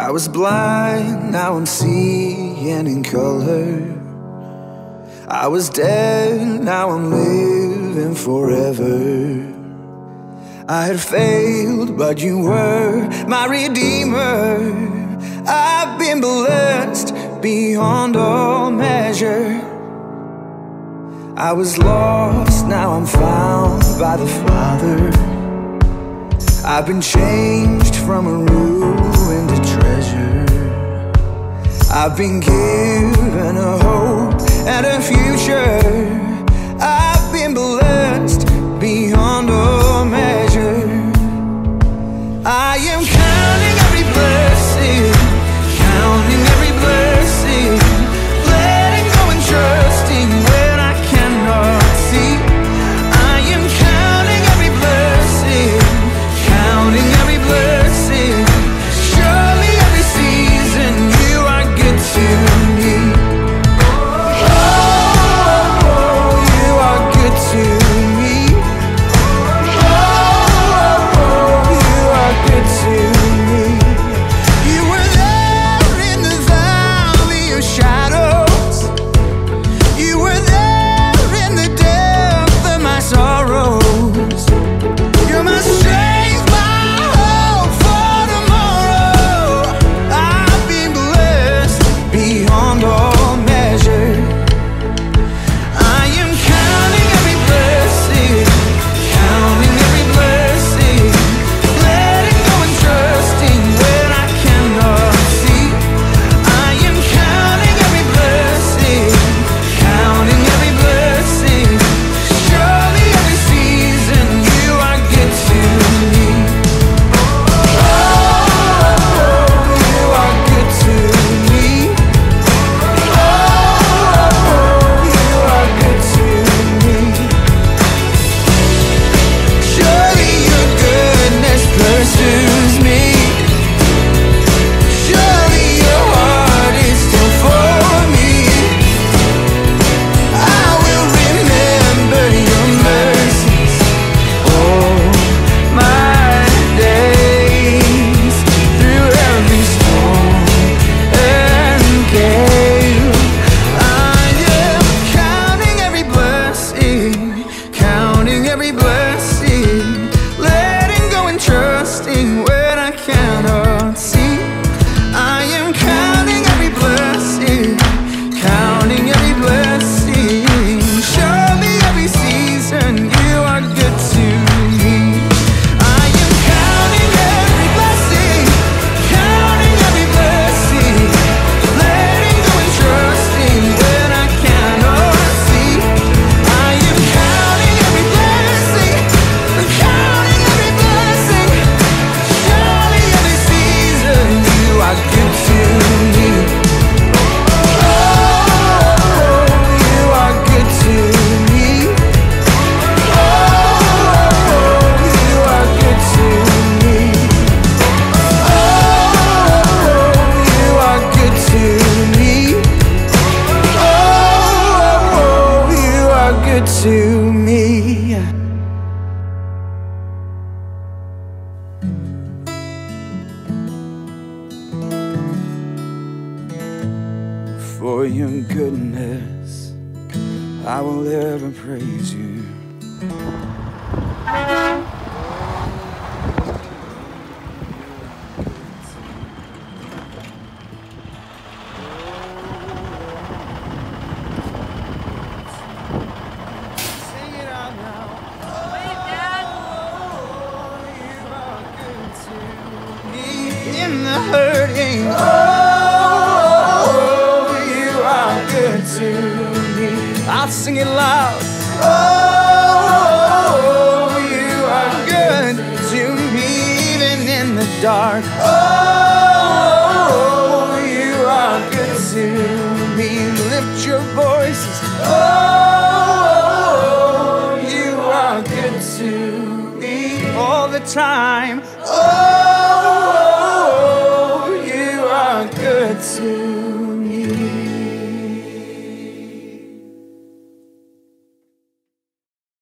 I was blind, now I'm seeing in color. I was dead, now I'm living forever. I had failed, but you were my redeemer. I've been blessed beyond all measure. I was lost, now I'm found by the Father. I've been changed from a root. I've been given a hope and a future. to me. For your goodness I will ever praise you. it loud. Oh, you are good to me even in the dark. Oh, you are good to me. Lift your voices. Oh, you are good to me all the time.